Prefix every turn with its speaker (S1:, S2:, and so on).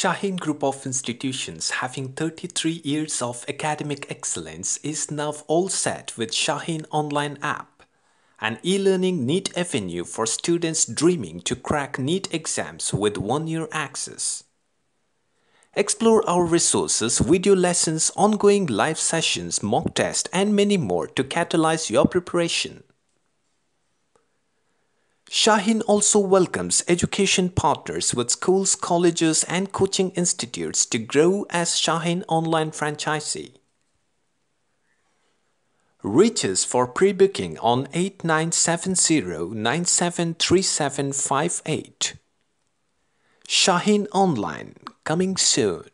S1: Shaheen Group of Institutions having 33 years of academic excellence is now all set with Shaheen Online app, an e-learning NEET avenue for students dreaming to crack NEET exams with one-year access. Explore our resources, video lessons, ongoing live sessions, mock test and many more to catalyze your preparation. Shaheen also welcomes education partners with schools, colleges and coaching institutes to grow as Shaheen Online franchisee. Reaches for pre-booking on 8970 Shaheen Online coming soon.